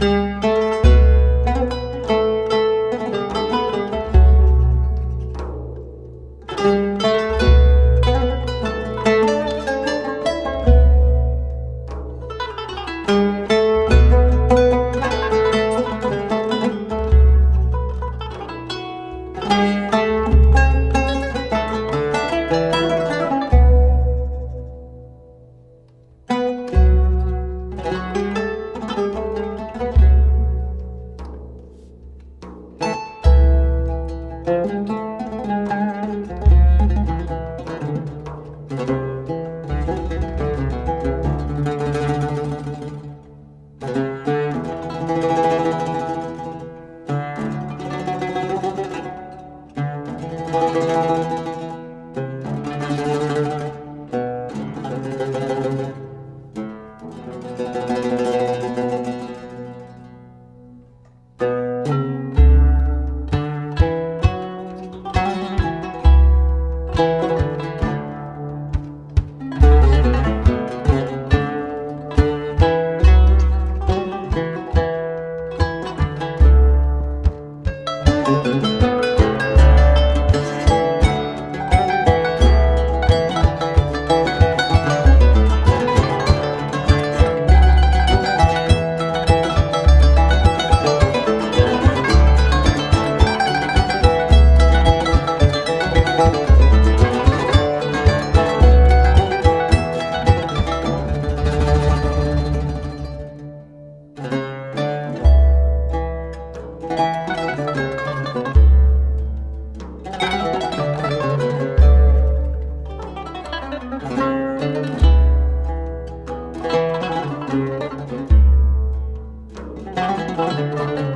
Música Música